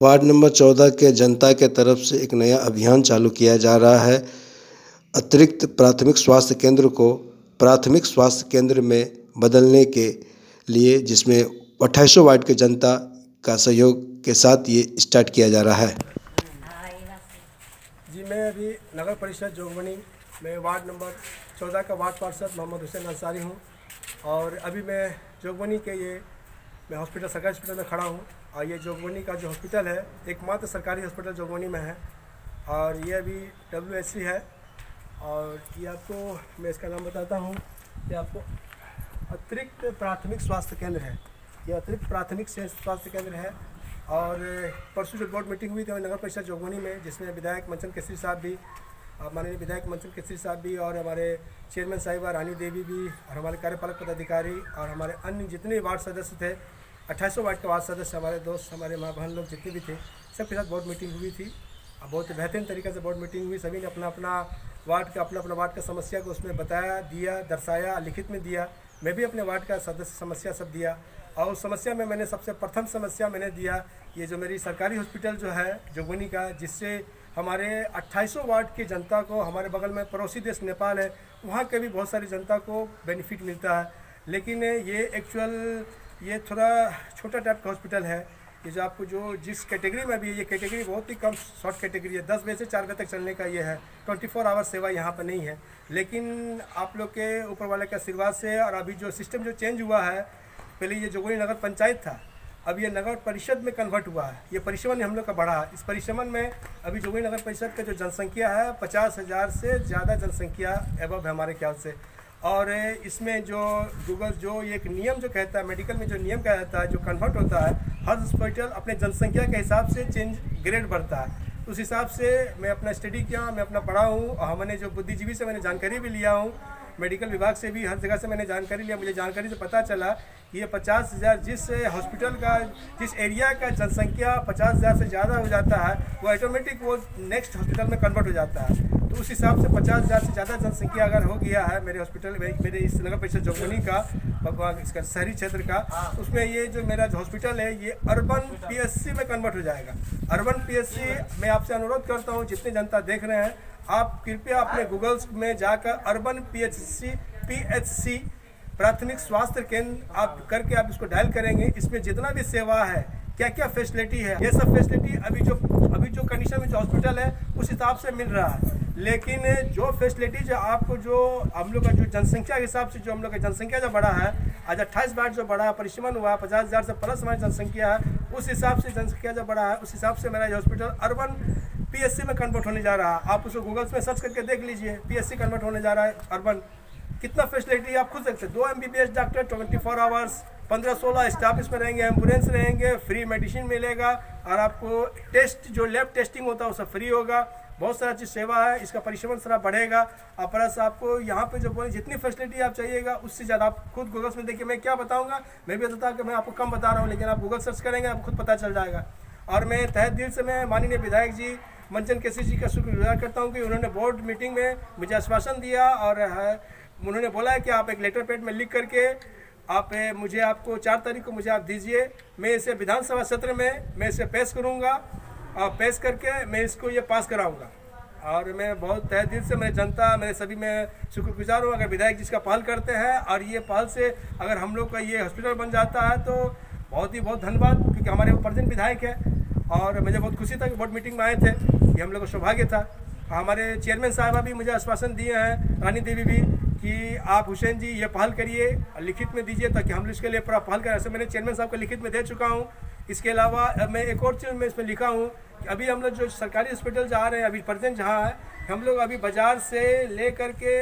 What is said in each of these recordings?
Ward number चौदह के जनता के तरफ़ से एक नया अभियान चालू किया जा रहा है। अतिरिक्त प्राथमिक स्वास्थ्य केंद्र को प्राथमिक स्वास्थ्य केंद्र में बदलने के लिए, जिसमें अट्ठाईसों वार्ड के जनता का सहयोग के साथ ये स्टार्ट किया जा रहा है। जी, मैं अभी नगर परिषद जोगबनी में वार्ड नंबर चौदह का वार्ड पार्षद मोहम्मद हुसैन अंसारी हूँ। और अभी मैं जोगबनी के ये मैं हॉस्पिटल, सरकारी हॉस्पिटल में खड़ा हूँ। और ये जोगवनी का जो हॉस्पिटल है, एकमात्र सरकारी हॉस्पिटल जोगवनी में है। और ये अभी डब्ल्यू है। और ये आपको, मैं इसका नाम बताता हूँ। ये आपको अतिरिक्त प्राथमिक स्वास्थ्य केंद्र है। ये अतिरिक्त प्राथमिक स्वास्थ्य केंद्र है। और परसों जो बोर्ड मीटिंग हुई थी नगर परिषद जोगवनी में, जिसमें विधायक मंचन केसरी साहब भी माननीय विधायक मंचन केसरी साहब भी और हमारे चेयरमैन साहिबा रानी देवी भी और हमारे कार्यपालक पदाधिकारी और हमारे अन्य जितने वार्ड सदस्य थे, अट्ठाईसों वार्ड के वार्ड सदस्य, हमारे दोस्त, हमारे माँ बहन लोग जितने भी थे, सबके साथ बोर्ड मीटिंग हुई थी। और बहुत बेहतरीन तरीके से बोर्ड मीटिंग हुई। सभी ने अपना अपना वार्ड का अपना अपना वार्ड का समस्या को उसमें बताया, दिया, दर्शाया, लिखित में दिया। मैं भी अपने वार्ड का सदस्य, समस्या सब दिया। और उस समस्या में मैंने सबसे प्रथम समस्या मैंने दिया, ये जो मेरी सरकारी हॉस्पिटल जो है, जोगबनी का, जिससे हमारे 2800 वार्ड की जनता को, हमारे बगल में पड़ोसी देश नेपाल है, वहाँ के भी बहुत सारी जनता को बेनिफिट मिलता है। लेकिन ये एक्चुअल ये थोड़ा छोटा टाइप का हॉस्पिटल है। ये जो आपको जो, जिस कैटेगरी में भी है, ये कैटेगरी बहुत ही कम शॉर्ट कैटेगरी है। दस बजे से चार बजे तक चलने का ये है। ट्वेंटी फोर आवर सेवा यहाँ पर नहीं है। लेकिन आप लोग के ऊपर वाले के आशीर्वाद से और अभी जो सिस्टम जो चेंज हुआ है, पहले ये जोगोनी नगर पंचायत था अब ये नगर परिषद में कन्वर्ट हुआ है। ये परिश्रमण हम लोग का बढ़ा है। इस परिश्रमण में अभी जोगोनी नगर परिषद का जो जनसंख्या है, पचास हज़ार से ज़्यादा जनसंख्या एवं है हमारे ख्याल से। और इसमें जो गूगल जो एक नियम जो कहता है मेडिकल में जो नियम कहता है, जो कन्वर्ट होता है, हर हॉस्पिटल अपने जनसंख्या के हिसाब से चेंज ग्रेड बढ़ता है। उस हिसाब से मैं अपना स्टडी किया, मैं अपना पढ़ा हूँ। और मैंने जो बुद्धिजीवी से मैंने जानकारी भी लिया हूँ। मेडिकल विभाग से भी हर जगह से मैंने जानकारी लिया। मुझे जानकारी से पता चला कि ये पचास हज़ार जिस हॉस्पिटल का जिस एरिया का जनसंख्या पचास हज़ार से ज़्यादा हो जाता है वो ऑटोमेटिक वो नेक्स्ट हॉस्पिटल में कन्वर्ट हो जाता है। तो उस हिसाब से पचास हज़ार से ज़्यादा जनसंख्या अगर हो गया है मेरे हॉस्पिटल में मेरे इस नगर परिषद जोगबनी का इसका शहरी क्षेत्र का उसमें ये जो मेरा हॉस्पिटल है ये अर्बन पीएससी में कन्वर्ट हो जाएगा। अर्बन पीएससी मैं आपसे अनुरोध करता हूँ जितने जनता देख रहे हैं आप कृपया अपने गूगल्स में जाकर अर्बन पीएचसी पीएचसी प्राथमिक स्वास्थ्य केंद्र आप करके आप इसको डायल करेंगे। इसमें जितना भी सेवा है क्या क्या फैसिलिटी है, ये सब फैसिलिटी अभी जो अभी जो कंडीशन में जो हॉस्पिटल है, उस हिसाब से मिल रहा है। लेकिन जो फैसिलिटी जो आपको जो हम लोग का जो जनसंख्या के हिसाब से जो हम लोग का जनसंख्या जो बढ़ा है, आज अट्ठाईस बार जो बढ़ा परिश्रमण हुआ है, पचास हज़ार से प्लस हमारी जनसंख्या है, उस हिसाब से जनसंख्या जो बढ़ा है, उस हिसाब से मेरा हॉस्पिटल अर्बन पीएससी में कन्वर्ट होने जा रहा है। आप उसको गूगल्स में सर्च करके देख लीजिए। पीएससी कन्वर्ट होने जा रहा है अर्बन कितना फैसिलिटी आप खुद देख सकते दो एम डॉक्टर ट्वेंटी आवर्स पंद्रह सोलह स्टाफ इसमें रहेंगे एंबुलेंस रहेंगे फ्री मेडिसिन मिलेगा। और आपको टेस्ट जो लैब टेस्टिंग होता है, वो सब फ्री होगा। बहुत सारा चीज़ सेवा है, इसका परिश्रम सारा बढ़ेगा। और प्लस आपको यहाँ पे जो बोले, जितनी फैसिलिटी आप चाहिएगा, उससे ज़्यादा आप खुद गूगल्स में देखिए, मैं क्या बताऊँगा? मैं भी बताता कि मैं आपको कम बता रहा हूँ, लेकिन आप गूगल सर्च करेंगे, आपको खुद पता चल जाएगा। और मैं तहत दिल से, मैं माननीय विधायक जी मंचन केसी जी का शुक्रगुजार करता हूँ कि उन्होंने बोर्ड मीटिंग में मुझे आश्वासन दिया और उन्होंने बोला है कि आप एक लेटर पेड में लिख करके आप मुझे आपको चार तारीख को मुझे आप दीजिए। मैं इसे विधानसभा सत्र में, मैं इसे पेश करूँगा और पेश करके मैं इसको ये पास कराऊँगा। और मैं बहुत तह दिल से, मैं जनता, मेरे सभी में शुक्रगुजार हूँ, अगर विधायक जिसका पहल करते हैं और ये पहल से अगर हम लोग का ये हॉस्पिटल बन जाता है तो बहुत ही बहुत धन्यवाद, क्योंकि हमारे वो प्रेजेंट विधायक है और मुझे बहुत खुशी था कि बोर्ड मीटिंग में आए थे, ये हम लोग का सौभाग्य था। हमारे चेयरमैन साहबा भी मुझे आश्वासन दिए हैं, रानी देवी भी, कि आप हुसैन जी ये पहल करिए, लिखित में दीजिए ताकि हम इसके लिए पूरा पहल करें। ऐसे मैंने चेयरमैन साहब को लिखित में दे चुका हूँ। इसके अलावा मैं एक और चीज़ में इसमें लिखा हूँ कि अभी हम लोग जो सरकारी हॉस्पिटल जा रहे हैं, अभी प्रेजेंट जहाँ है, हम लोग अभी बाज़ार से ले करके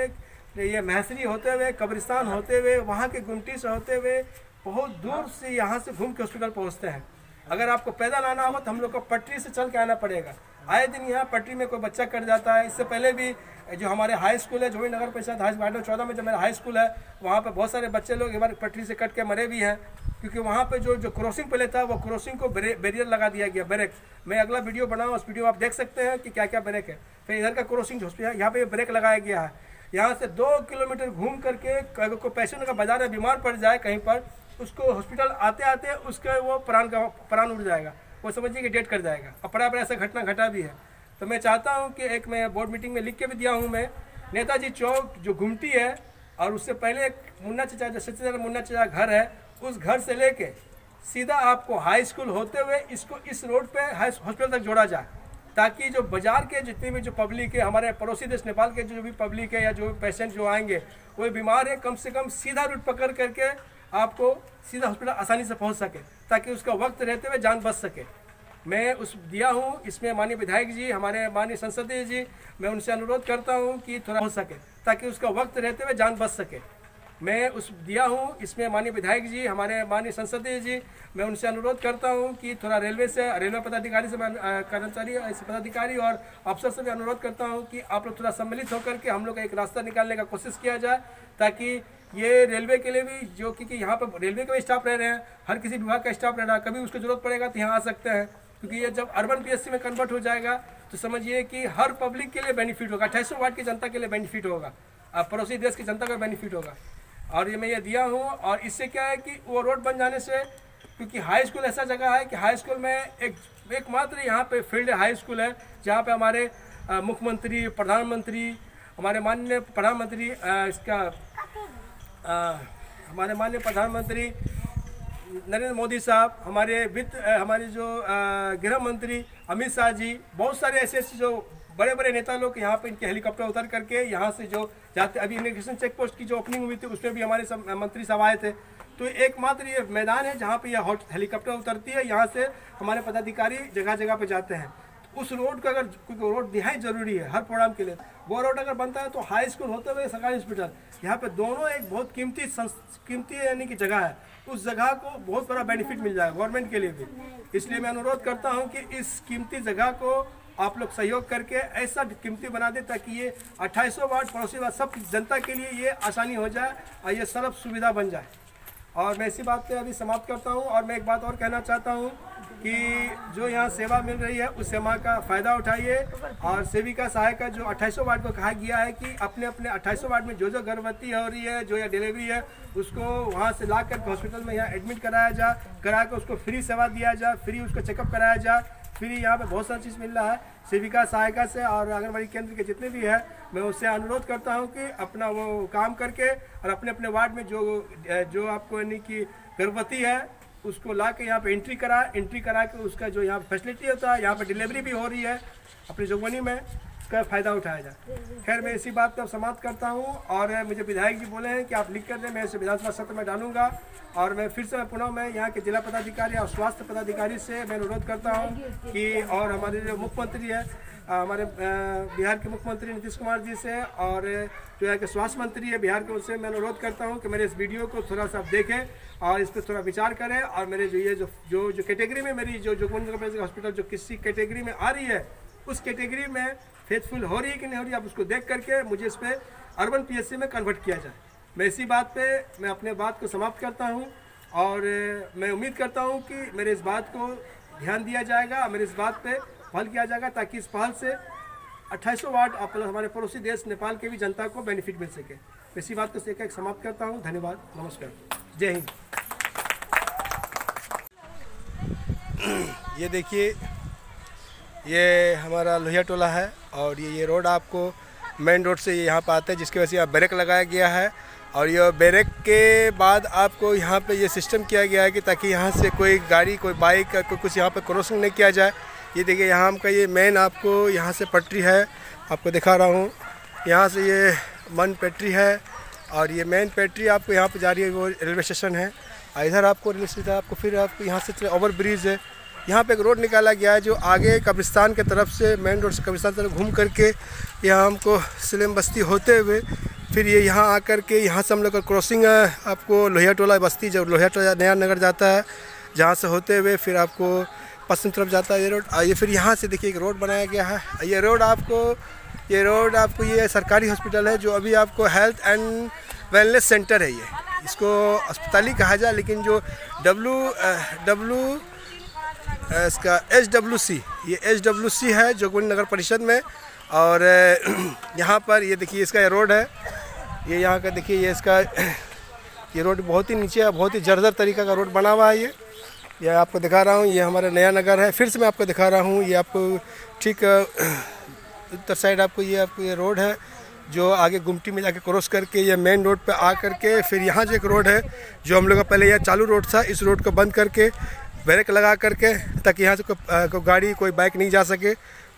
ये महसरी होते हुए, कब्रिस्तान होते हुए, वहाँ के गुमटी से होते हुए, बहुत दूर से यहाँ से घूम के हॉस्पिटल पहुँचते हैं। अगर आपको पैदल आना हो तो हम लोग को पटरी से चल के आना पड़ेगा। आए दिन यहाँ पटरी में कोई बच्चा कट जाता है। इससे पहले भी जो हमारे हाई स्कूल है जोड़ी नगर परिषद हाई वार्ड चौदह में जो मेरा हाई स्कूल है, वहाँ पे बहुत सारे बच्चे लोग एक बार पटरी से कट के मरे भी हैं। क्योंकि वहाँ पे जो जो क्रॉसिंग पहले था, वो क्रॉसिंग को बैरियर लगा दिया गया ब्रेक मैं अगला वीडियो बनाऊँ, उस वीडियो आप देख सकते हैं कि क्या क्या ब्रेक है। फिर इधर का क्रॉसिंग जो है, यहाँ पे ब्रेक लगाया गया है। यहाँ से दो किलोमीटर घूम करके कोई पेशेंट का बाज़ार में बीमार पड़ जाए कहीं पर उसको हॉस्पिटल आते आते उसके वो प्राण का प्राण उड़ जाएगा। वो समझिए कि डेट कर जाएगा। और बड़ा ऐसा घटना घटा भी है। तो मैं चाहता हूँ कि एक मैं बोर्ड मीटिंग में लिख के भी दिया हूँ मैं। नेताजी चौक जो घुमटी है और उससे पहले एक मुन्ना चचा, जो सचिदानंद मुन्ना चचा घर है, उस घर से लेके सीधा आपको हाई स्कूल होते हुए इसको इस रोड पे हाई हॉस्पिटल तक जोड़ा जाए। ताकि जो बाज़ार के जितने भी जो पब्लिक है, हमारे पड़ोसी देश, नेपाल के जो भी पब्लिक है या जो पेशेंट जो आएँगे, वो बीमार है, कम से कम सीधा रूट पकड़ करके आपको सीधा हॉस्पिटल आसानी से पहुँच सके, ताकि उसका वक्त रहते हुए जान बच सके। मैं उस दिया हूँ, इसमें माननीय विधायक जी, हमारे माननीय संसदीय जी, मैं उनसे अनुरोध करता हूँ कि थोड़ा हो सके, ताकि उसका वक्त रहते हुए जान बच सके। मैं उस दिया हूँ। इसमें माननीय विधायक जी, हमारे माननीय संसदीय जी, मैं उनसे अनुरोध करता हूँ कि थोड़ा रेलवे से, रेलवे पदाधिकारी से कर्मचारी पदाधिकारी और अफसर से भी अनुरोध करता हूँ कि आप लोग थोड़ा सम्मिलित होकर के हम लोग एक रास्ता निकालने का कोशिश किया जाए, ताकि ये रेलवे के लिए भी, जो क्योंकि यहाँ पर रेलवे के भी स्टाफ रह रहे हैं, हर किसी विभाग का स्टाफ रह रहा है, कभी उसको ज़रूरत पड़ेगा तो यहाँ आ सकते हैं। क्योंकि ये जब अर्बन पीएससी में कन्वर्ट हो जाएगा तो समझिए कि हर पब्लिक के लिए बेनिफिट होगा, अट्ठाईस वार्ड की जनता के लिए बेनिफिट होगा अब पड़ोसी देश की जनता का बेनिफिट होगा। और ये मैं ये दिया हूँ और इससे क्या है कि वो रोड बन जाने से क्योंकि हाई स्कूल ऐसा जगह है कि हाई स्कूल में एक एकमात्र यहाँ पे फ़ील्ड हाई स्कूल है जहाँ पे हमारे मुख्यमंत्री प्रधानमंत्री हमारे माननीय प्रधानमंत्री इसका अ, हमारे माननीय प्रधानमंत्री नरेंद्र मोदी साहब हमारे वित्त हमारे जो गृह मंत्री अमित शाह जी बहुत सारे ऐसे ऐसे जो बड़े बड़े नेता लोग यहाँ पे इनके हेलीकॉप्टर उतर करके यहाँ से जो जाते अभी इमिग्रेशन चेक पोस्ट की जो ओपनिंग हुई थी, उसमें भी हमारे सब मंत्री साहब आए थे। तो एकमात्र ये मैदान है जहाँ पे यह हेलीकॉप्टर उतरती है, यहाँ से हमारे पदाधिकारी जगह जगह पे जाते हैं। उस रोड का अगर क्योंकि रोड निहायत ज़रूरी है हर प्रोग्राम के लिए, वो रोड अगर बनता है तो हाई स्कूल होते हुए सरकारी हॉस्पिटल, यहाँ पे दोनों एक बहुत कीमती कीमती यानी कि जगह है। उस जगह को बहुत बड़ा बेनिफिट मिल जाएगा गवर्नमेंट के लिए भी। इसलिए मैं अनुरोध करता हूँ कि इस कीमती जगह को आप लोग सहयोग करके ऐसा कीमती बना दे ताकि ये 2800 वार्ड पड़ोसी वार्ड सब जनता के लिए ये आसानी हो जाए और ये सरल सुविधा बन जाए। और मैं इसी बात पे अभी समाप्त करता हूँ और मैं एक बात और कहना चाहता हूँ कि जो यहाँ सेवा मिल रही है, उस सेवा का फ़ायदा उठाइए और सेविका सहायिका जो 2800 वार्ड को कहा गया है कि अपने अपने 2800 वार्ड में जो जो गर्भवती हो रही है, जो या डिलीवरी है, उसको वहाँ से ला कर हॉस्पिटल में यहाँ एडमिट कराया जाए करा कर उसको फ्री सेवा दिया जाए फ्री उसको चेकअप कराया जाए फ्री यहाँ पे बहुत सारी चीज़ मिल रहा है, सेविका, सहायिका से और आंगनबाड़ी केंद्र के जितने भी हैं, मैं उससे अनुरोध करता हूँ कि अपना वो काम करके और अपने अपने वार्ड में जो जो आपको यानी कि गर्भवती है, उसको ला के यहाँ पर एंट्री करा एंट्री करा के उसका जो यहाँ फैसिलिटी होता है, यहाँ पर डिलीवरी भी हो रही है, अपनी जोगबनी में। उसका फ़ायदा उठाया जाए। खैर मैं इसी बात पर समाप्त करता हूँ और मुझे विधायक जी बोले हैं कि आप लिख कर दें मैं इसे विधानसभा सत्र में डालूँगा और मैं फिर से मैं पुनः मैं यहाँ के जिला पदाधिकारी और स्वास्थ्य पदाधिकारी से मैं अनुरोध करता हूँ कि और हमारे जो मुख्यमंत्री है हमारे बिहार के मुख्यमंत्री नीतीश कुमार जी से और जो यहाँ के स्वास्थ्य मंत्री है बिहार के उनसे मैं अनुरोध करता हूँ कि मेरे इस वीडियो को थोड़ा सा देखें और इस पर थोड़ा विचार करें और मेरे जो ये जो जो जो कैटेगरी में मेरी जो जो जोगबंद हॉस्पिटल जो किसी कैटेगरी में आ रही है उस कैटेगरी में फेथफुल हो रही है कि नहीं हो रही आप उसको देख करके मुझे इस पर अर्बन पीएससी में कन्वर्ट किया जाए। मैं इसी बात पे, मैं अपने बात को समाप्त करता हूँ और मैं उम्मीद करता हूँ कि मेरे इस बात को ध्यान दिया जाएगा, मेरे इस बात पे पहल किया जाएगा ताकि इस पहल से 2800 वार्ड प्लस हमारे पड़ोसी देश नेपाल के भी जनता को बेनिफिट मिल सके। इसी बात को एक समाप्त करता हूँ। धन्यवाद। नमस्कार। जय हिंद। ये देखिए ये हमारा लोहिया टोला है और ये ये रोड आपको मेन रोड से यहाँ पर आता है, जिसकी वजह से यहाँ बैरक लगाया गया है। और ये बैरक के बाद आपको यहाँ पे ये सिस्टम किया गया है कि ताकि यहाँ से कोई गाड़ी, कोई बाइक कोई कुछ यहाँ पे क्रॉसिंग नहीं किया जाए। ये देखिए, यहाँ का ये मेन आपको यहाँ से पटरी है, आपको दिखा रहा हूँ। यहाँ से ये मन पटरी है और ये मेन पटरी आपको यहाँ पर जा रही है, वो रेलवे स्टेशन है। इधर आपको रेलवे स्टेशन, आपको फिर आपको यहाँ से ओवर ब्रिज है। यहाँ पे एक रोड निकाला गया है जो आगे कब्रिस्तान के तरफ़ से, मेन रोड से कब्रिस्तान तरफ़ घूम करके यहाँ हमको सिलेम बस्ती होते हुए फिर ये यहाँ आकर के, यहाँ से हम लोग का क्रॉसिंग है। आपको लोहिया टोला बस्ती जब लोहिया टोला नया नगर जाता है, जहाँ से होते हुए फिर आपको पश्चिम तरफ़ जाता है ये रोड। ये फिर यहाँ से देखिए एक रोड बनाया गया है। ये रोड आपको, ये रोड आपको ये सरकारी हॉस्पिटल है जो अभी आपको हेल्थ एंड वेलनेस सेंटर है ये। इसको अस्पताल ही कहा जाए, लेकिन जो डब्लू डब्लू इसका एच डब्ल्यू सी ये एच डब्ल्यू सी है जोगबनी नगर परिषद में। और यहाँ पर ये देखिए, इसका ये रोड है। ये यहाँ का देखिए, ये इसका, ये रोड बहुत ही नीचे है, बहुत ही जर्जर तरीका का रोड बना हुआ है ये। ये आपको दिखा रहा हूँ, ये हमारा नया नगर है। फिर से मैं आपको दिखा रहा हूँ, ये आपको ठीक उत्तर साइड आपको ये आपको ये रोड है, जो आगे गुमटी में जाके क्रॉस करके, या मेन रोड पे आ करके फिर यहाँ जो एक रोड है, जो हम लोग का पहले यह चालू रोड था, इस रोड को बंद करके ब्रेक लगा करके, ताकि यहाँ से कोई गाड़ी, कोई बाइक नहीं जा सके।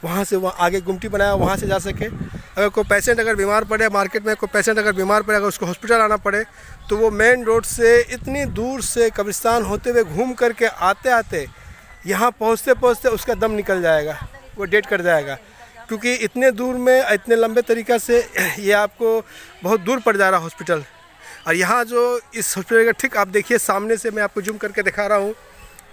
वहाँ से वहाँ आगे गुमटी बनाया, वहाँ से जा सके। अगर कोई पेशेंट अगर बीमार पड़े मार्केट में कोई पेशेंट अगर बीमार पड़े, अगर उसको हॉस्पिटल आना पड़े तो वो मेन रोड से इतनी दूर से कब्रिस्तान होते हुए घूम करके आते आते यहाँ पहुँचते पहुँचते उसका दम निकल जाएगा, वो डेट कर जाएगा। क्योंकि इतने दूर में, इतने लंबे तरीक़ा से ये आपको बहुत दूर पड़ जा रहा हॉस्पिटल और यहाँ जो इस हॉस्पिटल का ठीक आप देखिए, सामने से मैं आपको जूम करके दिखा रहा हूँ।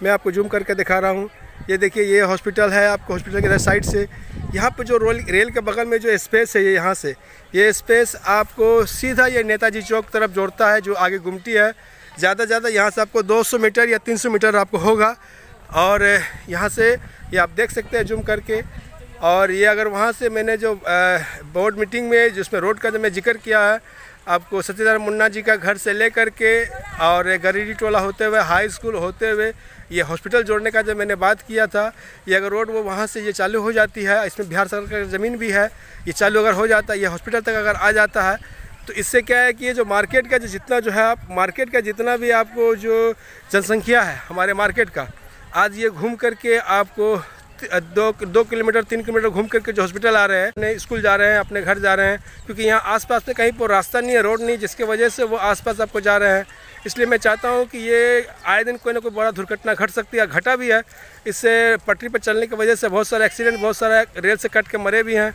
मैं आपको जूम करके दिखा रहा हूँ। ये देखिए, ये हॉस्पिटल है आपको हॉस्पिटल के साइड से। यहाँ पर जो रोल रेल के बगल में जो स्पेस है ये यहाँ से। ये स्पेस आपको सीधा ये नेताजी चौक तरफ़ जोड़ता है, जो आगे गुमटी है। ज़्यादा ज़्यादा यहाँ से आपको 200 मीटर या 300 मीटर आपको होगा। और यहाँ से ये आप देख सकते हैं जूम करके। और ये अगर वहाँ से मैंने जो बोर्ड मीटिंग में, जिसमें रोड का जो मैं ज़िक्र किया है, आपको सत्यनारायण मुन्ना जी का घर से ले करके और गरीडी टोला होते हुए हाई स्कूल होते हुए ये हॉस्पिटल जोड़ने का जब मैंने बात किया था, ये अगर रोड वो वहाँ से ये चालू हो जाती है, इसमें बिहार सरकार की ज़मीन भी है, ये चालू अगर हो जाता है, ये हॉस्पिटल तक अगर आ जाता है तो इससे क्या है कि ये जो मार्केट का जो जितना जो है आप मार्केट का जितना भी आपको जो जनसंख्या है, हमारे मार्केट का, आज ये घूम करके आपको दो दो किलोमीटर, तीन किलोमीटर घूम करके जो हॉस्पिटल आ रहे हैं अपने स्कूल जा रहे हैं, अपने घर जा रहे हैं, क्योंकि यहाँ आसपास में कहीं पर रास्ता नहीं है रोड नहीं जिसकी वजह से वो आसपास आपको जा रहे हैं। इसलिए मैं चाहता हूँ कि ये आए दिन कोई ना कोई बड़ा दुर्घटना घट सकती है घटा भी है। इससे पटरी पर चलने की वजह से बहुत सारे एक्सीडेंट बहुत सारे रेल से कट के मरे भी हैं।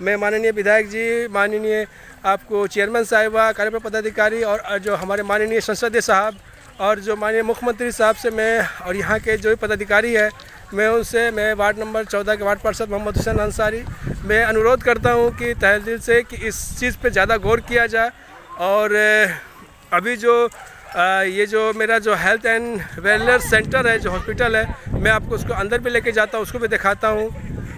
मैं माननीय विधायक जी, माननीय आपको चेयरमैन साहिबा कार्यक्रम पदाधिकारी और जो हमारे माननीय संसदीय साहब और जो माननीय मुख्यमंत्री साहब से मैं और यहाँ के जो भी पदाधिकारी है मैं उनसे मैं वार्ड नंबर चौदह के वार्ड पार्षद मोहम्मद हुसैन अंसारी मैं अनुरोध करता हूँ कि तह दिल से कि इस चीज़ पे ज़्यादा गौर किया जाए और अभी जो आ, ये जो मेरा जो हेल्थ एंड वेलनेस सेंटर है जो हॉस्पिटल है मैं आपको उसको अंदर भी लेके जाता हूँ उसको भी दिखाता हूँ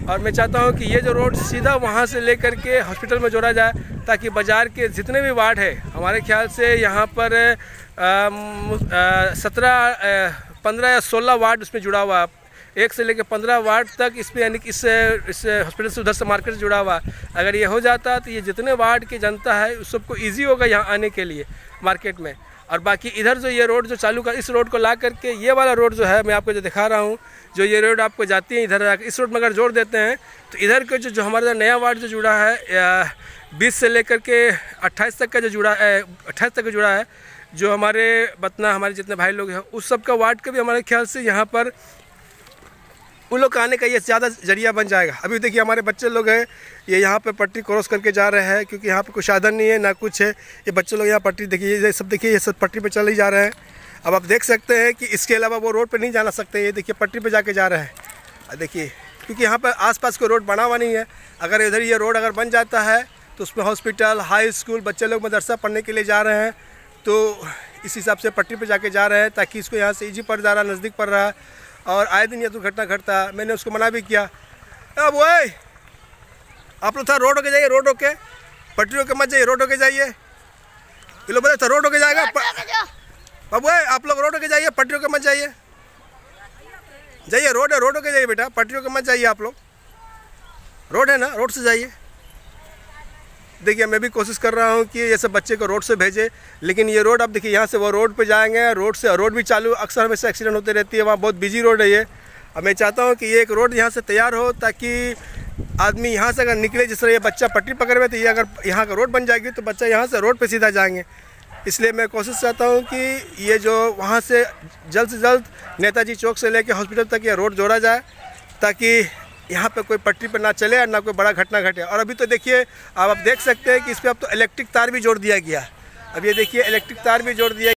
और मैं चाहता हूँ कि ये जो रोड सीधा वहाँ से लेकर के हॉस्पिटल में जोड़ा जाए ताकि बाज़ार के जितने भी वार्ड है हमारे ख्याल से यहाँ पर सत्रह पंद्रह या सोलह वार्ड उसमें जुड़ा हुआ एक से लेकर पंद्रह वार्ड तक इस पर यानी कि इस इस हॉस्पिटल से उधर से मार्केट से जुड़ा हुआ अगर ये हो जाता तो ये जितने वार्ड की जनता है, उस सबको ईजी होगा यहाँ आने के लिए मार्केट में। और बाकी इधर जो ये रोड जो चालू कर, इस रोड को ला करके ये वाला रोड जो है, मैं आपको जो दिखा रहा हूँ, जो ये रोड आपको जाती है इधर इस रोड में अगर जोड़ देते हैं तो इधर के जो जो हमारा नया वार्ड जो जुड़ा है बीस से लेकर के अट्ठाईस तक का जो जुड़ा है अट्ठाईस तक का जुड़ा है, जो हमारे बतना, हमारे जितने भाई लोग हैं, उस सब का वार्ड का भी हमारे ख्याल से यहाँ पर उन लोग का आने का ये ज़्यादा ज़रिया बन जाएगा। अभी देखिए हमारे बच्चे लोग हैं, ये यहाँ पे पट्टी क्रॉस करके जा रहे हैं, क्योंकि यहाँ पे कोई साधन नहीं है, ना कुछ है। ये बच्चे लोग यहाँ पट्टी देखिए, ये सब देखिए, ये सब पट्टी पे चले ही जा रहे हैं। अब आप देख सकते हैं कि इसके अलावा वो रोड पर नहीं जाना सकते, ये देखिए पट्टी पर जाके जा रहे हैं। देखिए, क्योंकि यहाँ पर आस कोई रोड बना हुआ नहीं है। अगर इधर ये रोड अगर बन जाता है तो उसमें हॉस्पिटल हाई स्कूल बच्चे लोग मदरसा पढ़ने के लिए जा रहे हैं। तो इस हिसाब से पट्टी पर जाके जा रहे हैं, ताकि इसको यहाँ से ईजी पड़ जा रहा है नज़दीक पड़ रहा। है और आए दिन यह दुर्घटना घटता मैंने उसको मना भी किया। अब वो आप लोग था रोड होके जाइए रोड होके। पटरी होके मत जाइए रोड होके जाइए। ये लोग बोले था रोड होके जाएगा बाबू आप लोग रोड होके जाइए पटरी होके मत जाइए। जाइए रोड है रोड होके जाइए बेटा पटरी होके मत जाइए आप लोग। रोड है ना रोड से जाइए। देखिए, मैं भी कोशिश कर रहा हूँ कि ये सब बच्चे को रोड से भेजे, लेकिन ये रोड, अब देखिए, यहाँ से वो रोड पे जाएँगे, रोड से, रोड भी चालू, अक्सर हमेशा एक्सीडेंट होते रहती है, वहाँ बहुत बिज़ी रोड है ये। अब मैं चाहता हूँ कि ये एक रोड यहाँ से तैयार हो, ताकि आदमी यहाँ से अगर निकले, जिस तरह ये बच्चा पट्टी पकड़ में तो ये अगर यहाँ का रोड बन जाएगी तो बच्चा यहाँ से रोड पर सीधा जाएँगे। इसलिए मैं कोशिश चाहता हूँ कि ये जो वहाँ से जल्द से जल्द नेताजी चौक से लेकर हॉस्पिटल तक ये रोड जोड़ा जाए, ताकि यहाँ पे कोई पटरी पर ना चले और ना कोई बड़ा घटना घटे। और अभी तो देखिए अब आप देख सकते हैं कि इस पर अब तो इलेक्ट्रिक तार भी जोड़ दिया गया। अब ये देखिए इलेक्ट्रिक तार भी जोड़ दिया